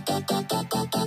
タタタタタ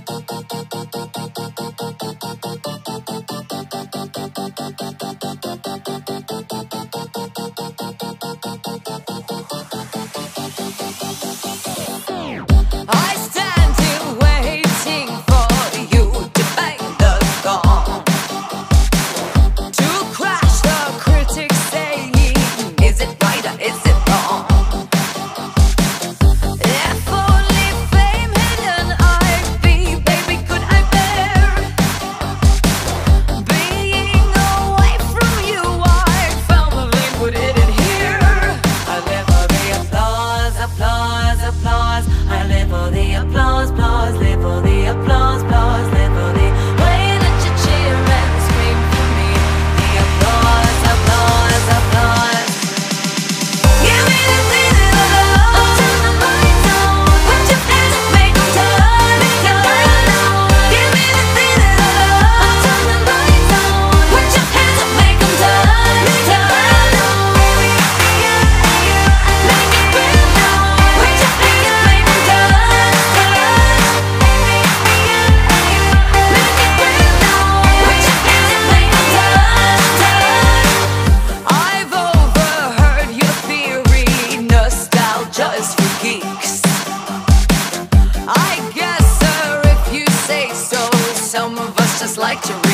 like to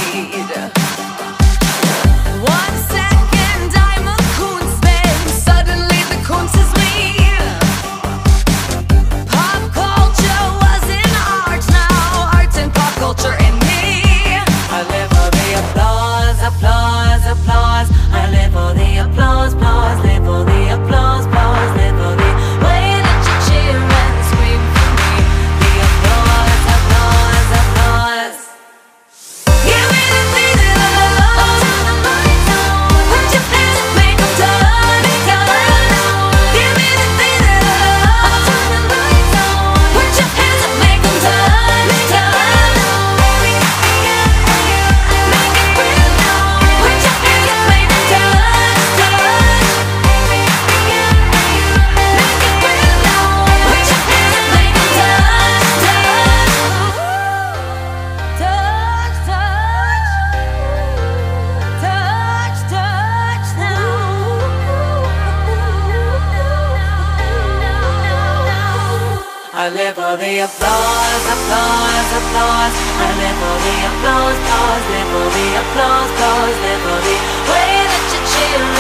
I live for the applause, applause, applause. I live for the applause, applause, live for the applause, applause, live for the way that you cheer